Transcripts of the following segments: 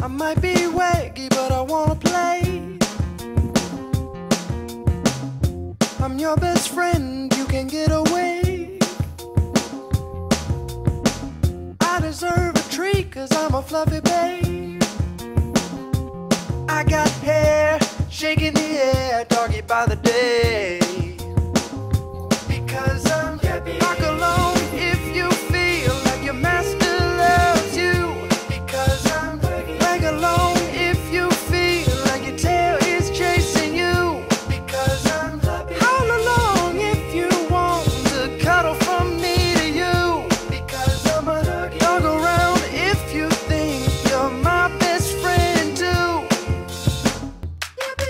I might be waggy, but I wanna play. I'm your best friend, you can get away. I deserve a treat, cause I'm a fluffy babe. I got hair shaking the air, doggy by the day.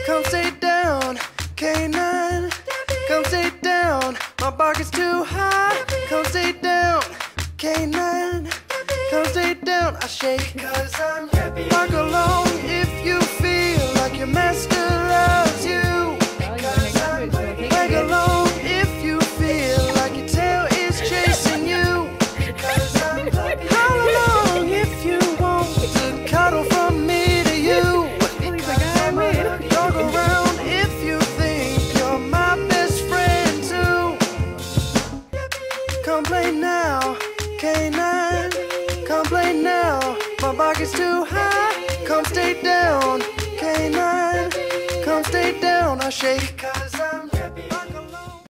Come stay down, K9. Come stay down, my bark is too high. Come stay down, K9. Come stay down, I shake. Cause I'm happy. Now, K9. Come play now. My is too high. Come stay down, K9. Come stay down. I shake. Cause